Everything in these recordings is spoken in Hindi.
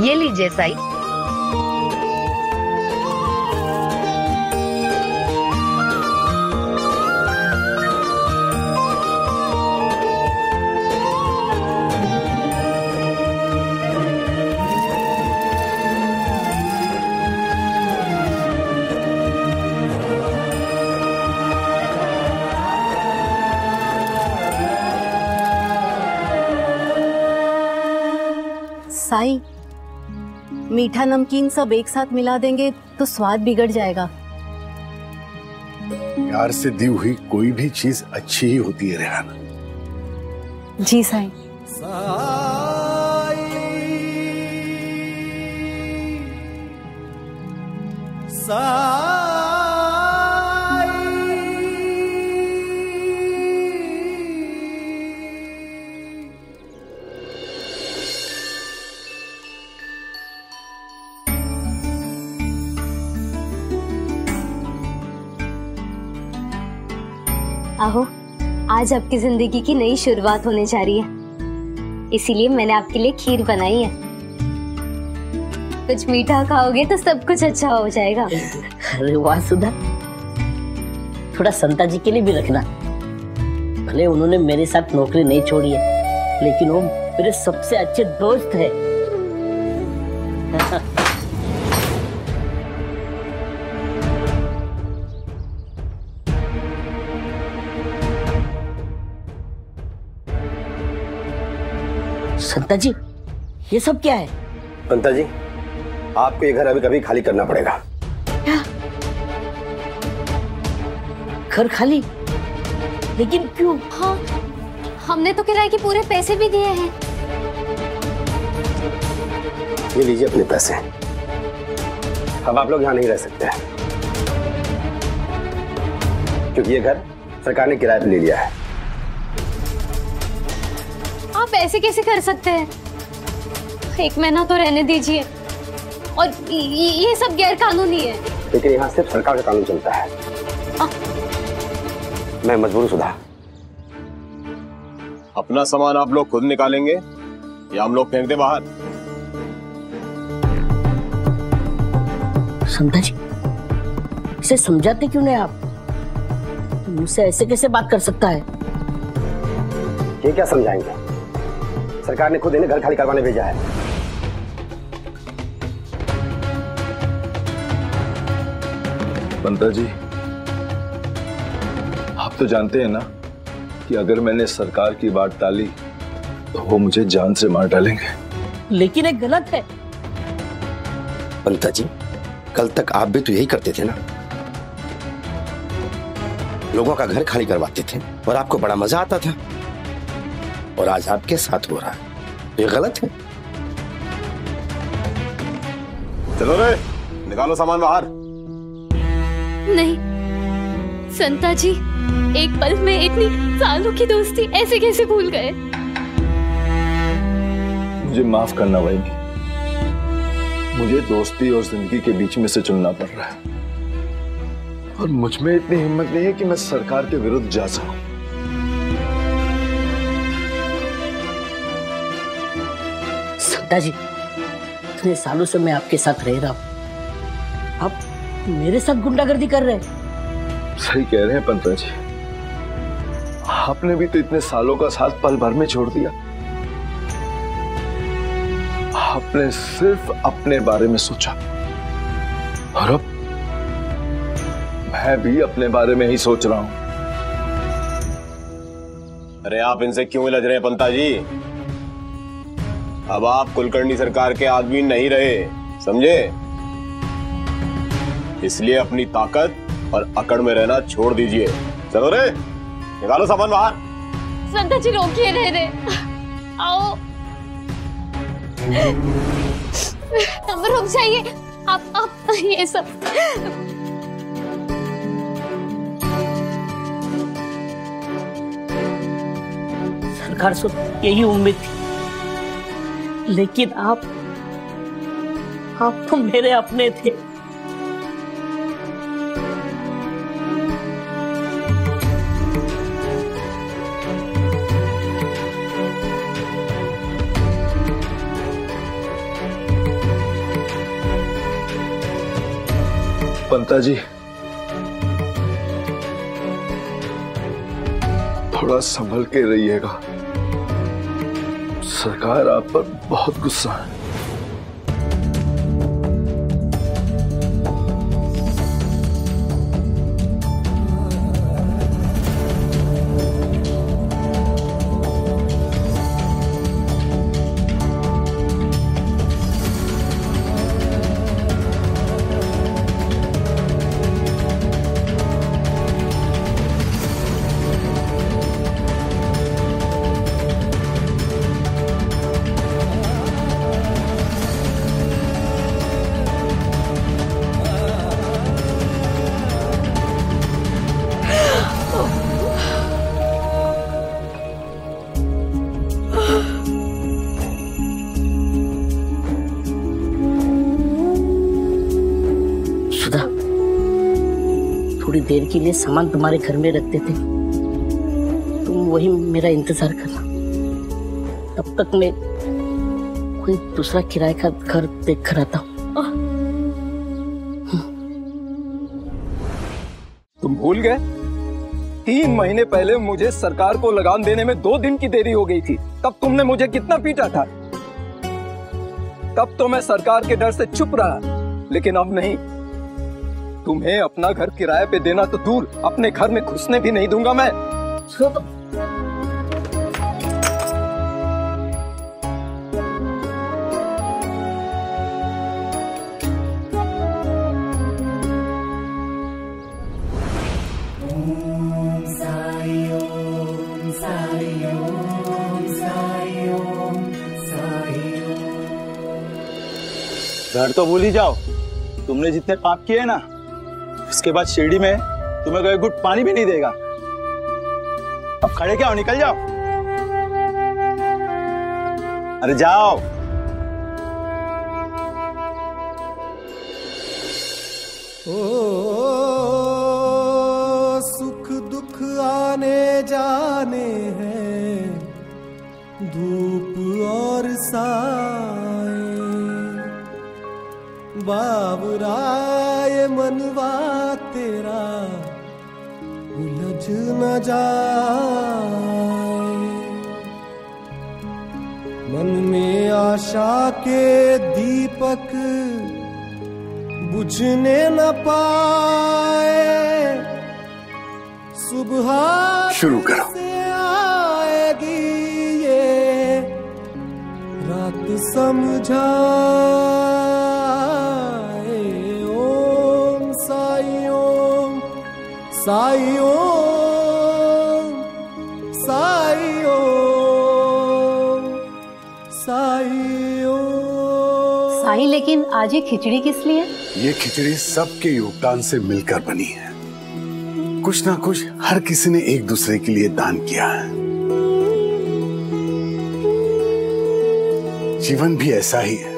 ये लीजिए साई। मीठा नमकीन सब एक साथ मिला देंगे तो स्वाद बिगड़ जाएगा। प्यार से दी हुई कोई भी चीज़ अच्छी ही होती है रेहाना। जी साई। आहो, आज आपकी ज़िंदगी की नई शुरुआत होने जा रही है। इसीलिए मैंने आपके लिए खीर बनाई है। कुछ मीठा खाओगे तो सब कुछ अच्छा हो जाएगा। अरे वाह, सुधा। थोड़ा संता जी के लिए भी रखना। भले उन्होंने मेरे साथ नौकरी नहीं छोड़ी है, लेकिन वो मेरे सबसे अच्छे दोस्त है। संता जी ये सब क्या है? पंता जी आपको ये घर अभी कभी खाली करना पड़ेगा। क्या? घर खाली? लेकिन क्यों? हाँ हमने तो किराए के पूरे पैसे भी दिए हैं। ये लीजिए अपने पैसे। अब आप लोग यहाँ नहीं रह सकते। क्योंकि ये घर सरकार ने किराए पर ले लिया है। आप ऐसे कैसे कर सकते हैं? एक महीना तो रहने दीजिए। और ये, सब गैर कानूनी है। लेकिन यहाँ सिर्फ़ सरकार का कानून चलता है। आ? मैं मजबूर हूँ, सुधा। अपना सामान आप लोग खुद निकालेंगे या हम लोग फेंक दे बाहर। जी इसे समझाते क्यों नहीं आप? मुझसे ऐसे कैसे बात कर सकता है? ये क्या समझाएँगे? सरकार ने खुद इन्हें घर खाली करवाने भेजा है। पंता जी आप तो जानते हैं ना कि अगर मैंने सरकार की बात टाली तो वो मुझे जान से मार डालेंगे। लेकिन एक गलत है। पंता जी कल तक आप भी तो यही करते थे ना? लोगों का घर खाली करवाते थे और आपको बड़ा मज़ा आता था। और आज आपके साथ हो रहा है। ये गलत है। चलो रे निकालो सामान बाहर। नहीं संता जी एक पल में इतनी सालों की दोस्ती ऐसे कैसे भूल गए? मुझे माफ़ करना भाई। मुझे दोस्ती और ज़िंदगी के बीच में से चुनना पड़ रहा है। और मुझमें इतनी हिम्मत नहीं है कि मैं सरकार के विरुद्ध जा सकूँ। संता जी इतने सालों से मैं आपके साथ रह रहा हूँ। आप मेरे साथ गुंडागर्दी कर रहे हैं। सही कह रहे हैं पंता जी। आपने भी तो इतने सालों का साथ पल भर में छोड़ दिया। आपने सिर्फ़ अपने बारे में सोचा। और अब मैं भी अपने बारे में ही सोच रहा हूँ। अरे आप इनसे क्यों लज रहे हैं पंता जी? अब आप कुलकर्णी सरकार के आदमी नहीं रहे समझे? इसलिए अपनी ताकत और अकड़ में रहना छोड़ दीजिए। चलो रे निकालो सामान बाहर। संता जी रोकिए रह रे आओ। नंबर रुक जाइए। आप आप ये सब। सरकार से यही उम्मीद थी। लेकिन आप आप तो मेरे अपने थे। पंता जी थोड़ा संभल के रहिएगा। सरकार आप पर बहुत गुस्सा है। देर के लिए सामान तुम्हारे घर में रखते थे। तुम वही मेरा इंतज़ार करना। तब तक मैं कोई दूसरा किराए का घर देख कर आता हूँ। तुम भूल गए? तीन महीने पहले मुझे सरकार को लगान देने में दो दिन की देरी हो गई थी। तब तुमने मुझे कितना पीटा था? तब तो मैं सरकार के डर से चुप रहा लेकिन अब नहीं। तुम्हें अपना घर किराए पे देना तो दूर अपने घर में घुसने भी नहीं दूँगा मैं। घर तो भूल ही जाओ। तुमने जितने पाप किए ना इसके बाद शिरडी में तुम्हें कोई गुट पानी भी नहीं देगा। अब खड़े क्या हो? निकल जाओ। अरे जाओ। मन में आशा के दीपक बुझने न पाए। सुबह शुरू करो। आएगी ये। रात समझाए। ओम साई ओम साई ओम। लेकिन आज ये खिचड़ी किस लिए? ये खिचड़ी सबके योगदान से मिलकर बनी है। कुछ ना कुछ हर किसी ने एक दूसरे के लिए दान किया है। जीवन भी ऐसा ही है।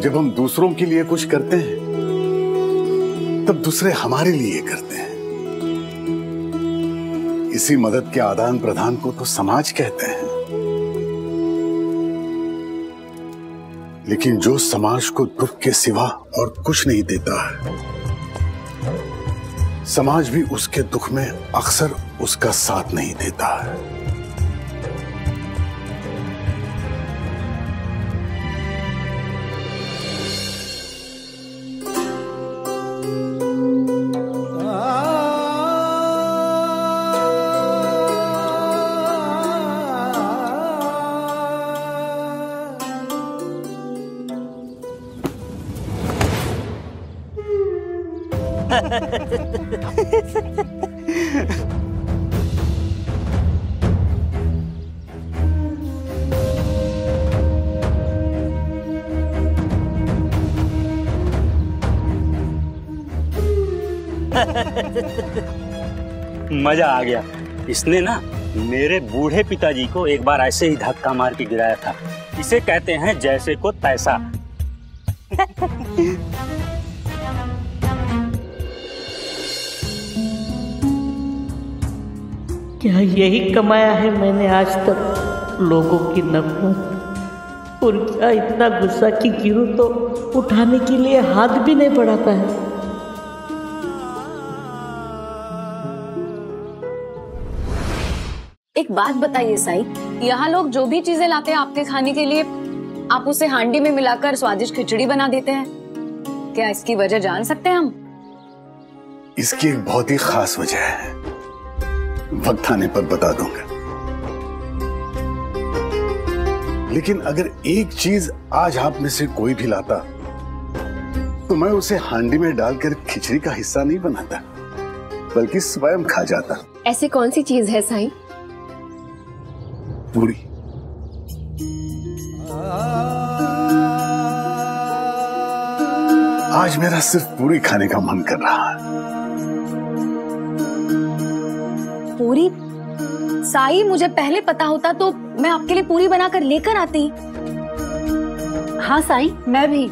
जब हम दूसरों के लिए कुछ करते हैं, तब दूसरे हमारे लिए करते हैं। इसी मदद के आदान प्रदान को तो समाज कहते हैं। लेकिन जो समाज को दुख के सिवा और कुछ नहीं देता है, समाज भी उसके दुख में अक्सर उसका साथ नहीं देता है। मज़ा आ गया। इसने ना मेरे बूढ़े पिताजी को एक बार ऐसे ही धक्का मार के गिराया था। इसे कहते हैं जैसे को तैसा। क्या यही कमाया है मैंने आज तक लोगों की नफरत और क्या इतना गुस्सा कि गिरू तो उठाने के लिए हाथ भी नहीं बढ़ाता है। एक बात बताइए साई यहाँ लोग जो भी चीज़ें लाते हैं आपके खाने के लिए आप उसे हांडी में मिलाकर स्वादिष्ट खिचड़ी बना देते हैं। क्या इसकी वजह जान सकते हैं हम? इसकी एक बहुत ही खास वजह है। वक्त आने पर बता दूँगा। लेकिन अगर एक चीज़ आज आप में से कोई भी लाता तो मैं उसे हांडी में डालकर खिचड़ी का हिस्सा नहीं बनाता बल्कि स्वयं खा जाता। ऐसी कौन सी चीज़ है साईं? पूरी। आज मेरा सिर्फ़ पूरी खाने का मन कर रहा है। पूरी? साई मुझे पहले पता होता तो मैं आपके लिए पूरी बनाकर लेकर आती। हाँ साई मैं भी।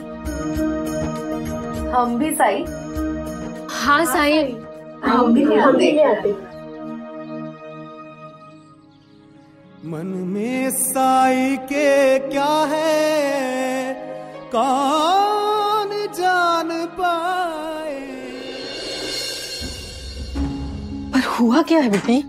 हम भी साई। हाँ साई। हम भी हम आते। मन में साई के क्या है? कौन हुआ क्या है बेटे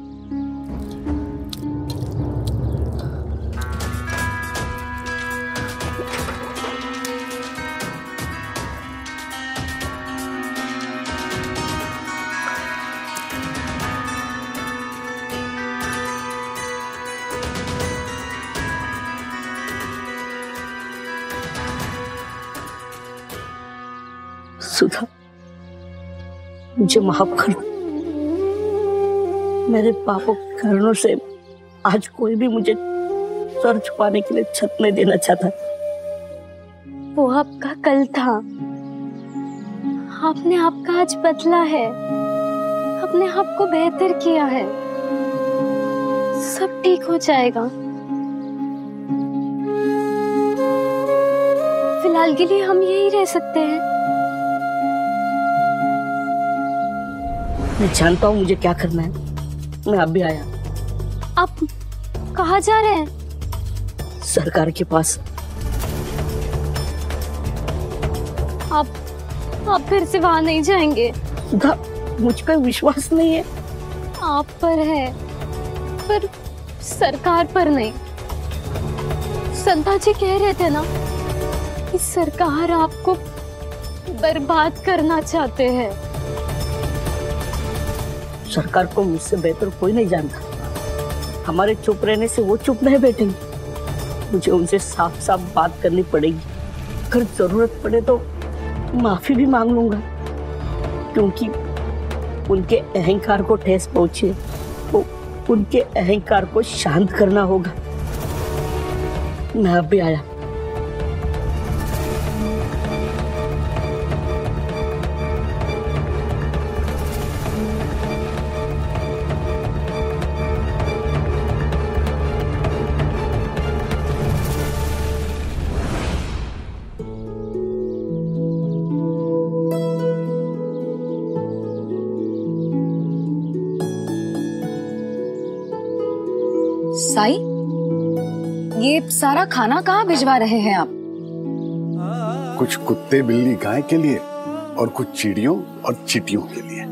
सुधा मुझे माफ़ कर दो। मेरे पापों के कारणों से आज कोई भी मुझे सर छुपाने के लिए छत नहीं देना चाहता। वो आपका कल था। आपने आपका आज बदला है। अपने आप को बेहतर किया है। सब ठीक हो जाएगा। फ़िलहाल के लिए हम यही रह सकते हैं। मैं जानता हूँ मुझे क्या करना है। मैं अब भी आया। आप कहा जा रहे हैं? सरकार के पास। आप आप फिर से वहाँ नहीं जाएँगे। मुझ पर विश्वास नहीं है। आप पर है पर सरकार पर नहीं। संता जी कह रहे थे ना कि सरकार आपको बर्बाद करना चाहते हैं। सरकार को मुझसे बेहतर कोई नहीं जानता। हमारे चुप रहने से वो चुप नहीं बैठेंगे। मुझे उनसे साफ़ साफ़ बात करनी पड़ेगी। अगर ज़रूरत पड़े तो माफ़ी भी मांग लूँगा। क्योंकि उनके अहंकार को ठेस पहुँचे तो उनके अहंकार को शांत करना होगा। मैं अब भी आया। सारा खाना कहाँ भिजवा रहे हैं आप? कुछ कुत्ते बिल्ली गाय के लिए और कुछ चिड़ियों और चिटियों के लिए।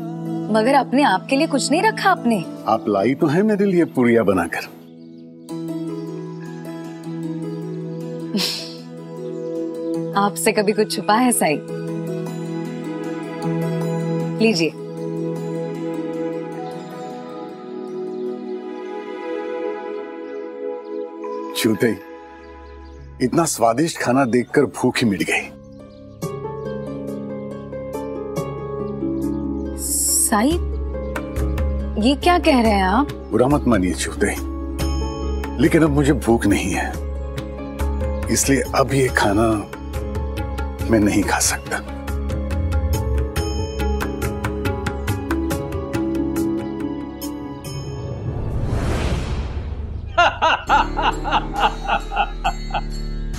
मगर अपने आप के लिए कुछ नहीं रखा आपने? आप लाई तो है मेरे लिए पुड़िया बनाकर। आपसे कभी कुछ छुपा है साई? लीजिए। छूते ही। इतना स्वादिष्ट खाना देखकर भूख ही मिट गई। साई ये क्या कह रहे हैं आप? बुरा मत मानिए छूते लेकिन अब मुझे भूख नहीं है। इसलिए अब ये खाना मैं नहीं खा सकता।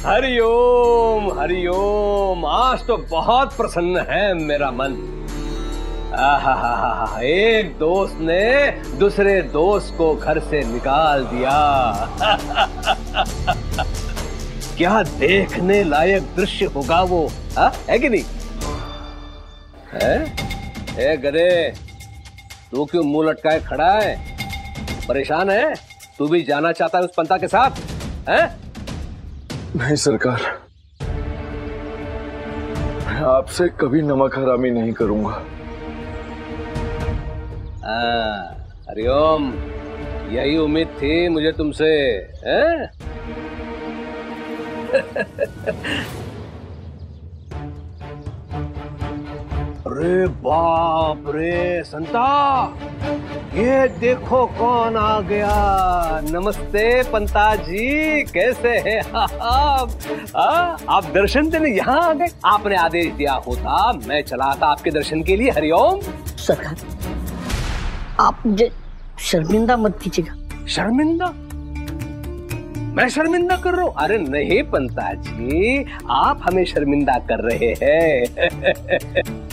हरिओम हरिओम। आज तो बहुत प्रसन्न है मेरा मन। आहा एक दोस्त ने दूसरे दोस्त को घर से निकाल दिया। क्या देखने लायक दृश्य होगा वो, हा? है कि नहीं? है? ए गधे, तू क्यों मुँह लटकाए खड़ा है? परेशान है? तू भी जाना चाहता है उस पंता के साथ, है? नहीं, सरकार। मैं आपसे कभी नमक हरामी नहीं करूँगा। हरिओम। यही उम्मीद थी मुझे तुमसे अरे बाप रे संता ये देखो कौन आ गया। नमस्ते पंता जी कैसे हैं? आप आ? आप दर्शन देने यहाँ आ गए? आपने आदेश दिया होता मैं चला था आपके दर्शन के लिए। हरिओम सरकार आप मुझे शर्मिंदा मत कीजिएगा। शर्मिंदा? मैं शर्मिंदा कर रहा हूँ? अरे नहीं पंता जी आप हमें शर्मिंदा कर रहे हैं।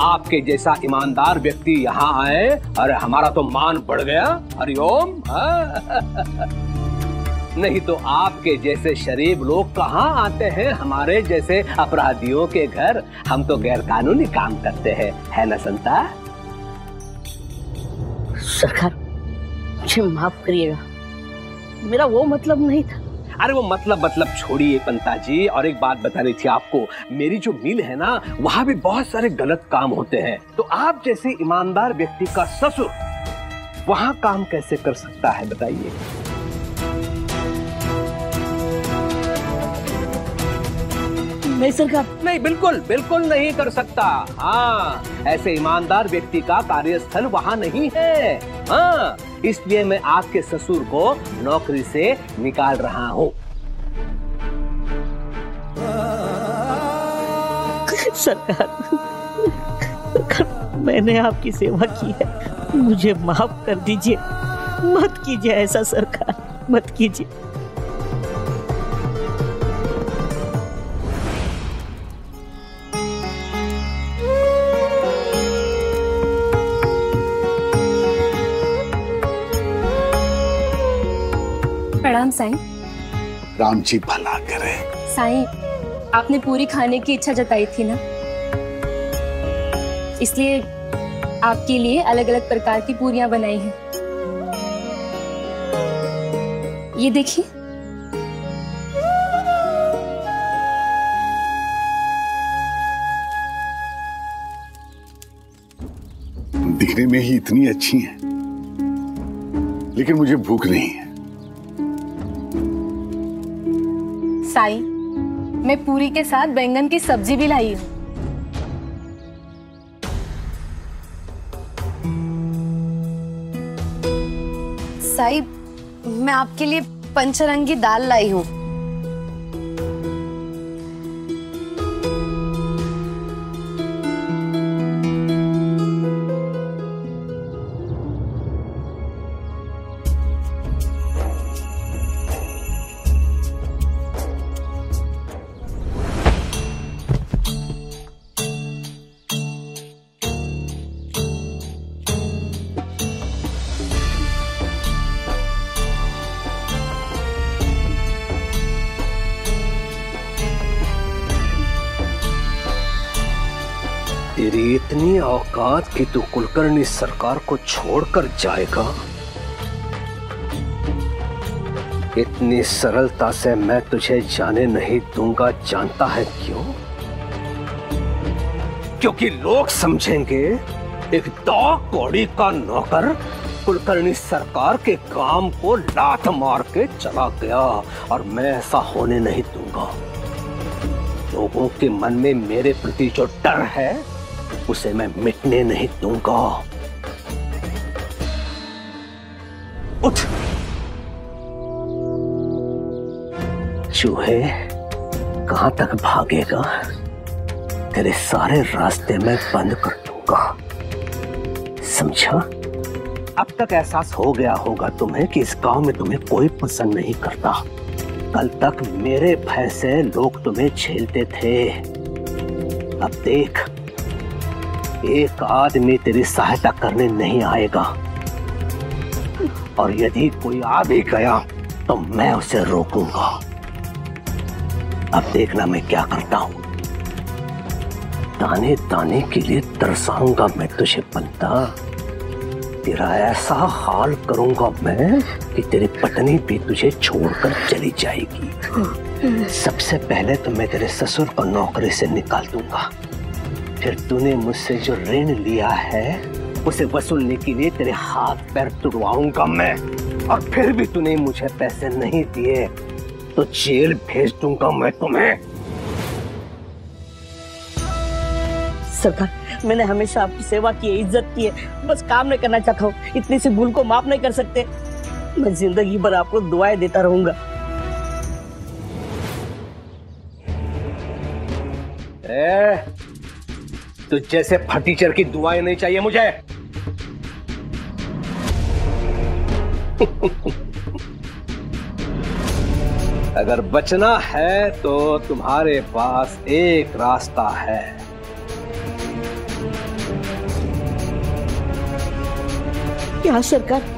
आपके जैसा ईमानदार व्यक्ति यहाँ आए, अरे हमारा तो मान बढ़ गया। हरिओम? नहीं तो आपके जैसे शरीफ लोग कहाँ आते हैं? हमारे जैसे अपराधियों के घर। हम तो गैर कानूनी काम करते हैं। है ना संता? सरकार, मुझे माफ़ करिएगा। मेरा वो मतलब नहीं था। अरे वो मतलब मतलब छोड़िए पंता जी और एक बात बतानी थी आपको मेरी जो मिल है ना वहाँ भी बहुत सारे गलत काम होते हैं। तो आप जैसे ईमानदार व्यक्ति का ससुर वहाँ काम कैसे कर सकता है बताइए? नहीं सरकार नहीं बिल्कुल बिल्कुल नहीं कर सकता। हाँ ऐसे ईमानदार व्यक्ति का कार्यस्थल वहाँ नहीं है। हाँ इसलिए मैं आपके ससुर को नौकरी से निकाल रहा हूँ। सरकार, मैंने आपकी सेवा की है। मुझे माफ़ कर दीजिए। मत कीजिए ऐसा सरकार, मत कीजिए। प्रणाम साईं। राम जी भला करे। साईं आपने पूरी खाने की इच्छा जताई थी ना? इसलिए आपके लिए अलग अलग प्रकार की पूरियाँ बनाई हैं। ये देखिए। दिखने में ही इतनी अच्छी हैं। लेकिन मुझे भूख नहीं है। साई। मैं पूरी के साथ बैंगन की सब्ज़ी भी लाई हूँ। साई, मैं आपके लिए पंचरंगी दाल लाई हूँ। औकात कि तू कुलकर्णी सरकार को छोड़कर जाएगा। इतनी सरलता से मैं तुझे जाने नहीं दूँगा, जानता है क्यों? क्योंकि लोग समझेंगे, एक दो कौड़ी का नौकर कुलकर्णी सरकार के काम को लात मार के चला गया और मैं ऐसा होने नहीं दूँगा। लोगों के मन में मेरे प्रति जो डर है उसे मैं मिटने नहीं दूँगा। उठ। चूहे कहाँ तक भागेगा? तेरे सारे रास्ते मैं बंद कर दूँगा। समझा? अब तक एहसास हो गया होगा तुम्हें कि इस गाँव में तुम्हें कोई पसंद नहीं करता। कल तक मेरे भय से लोग तुम्हें झेलते थे। अब देख एक आदमी तेरी सहायता करने नहीं आएगा। और यदि कोई आ भी गया तो मैं उसे रोकूँगा। अब देखना मैं क्या करता हूँ। दाने दाने के लिए तरसाऊँगा मैं तुझे बनता तेरा ऐसा हाल करूँगा मैं कि तेरी पत्नी भी तुझे छोड़कर चली जाएगी। सबसे पहले तो मैं तेरे ससुर को नौकरी से निकाल दूँगा। फिर तूने मुझसे जो ऋण लिया है, उसे वसूलने के लिए तेरे हाथ पैर तुड़वाऊँगा मैं। और फिर भी तूने मुझे पैसे नहीं दिए तो जेल भेज दूँगा मैं तुम्हें। सरकार, मैंने हमेशा आपकी सेवा की है इज़्ज़त की है। बस काम नहीं करना चाहता हूँ, इतनी सी भूल को माफ़ नहीं कर सकते। मैं ज़िंदगी भर आपको दुआएँ देता रहूँगा। तो जैसे फर्नीचर की दुआएँ नहीं चाहिए मुझे। अगर बचना है तो तुम्हारे पास एक रास्ता है। क्या, सरकार?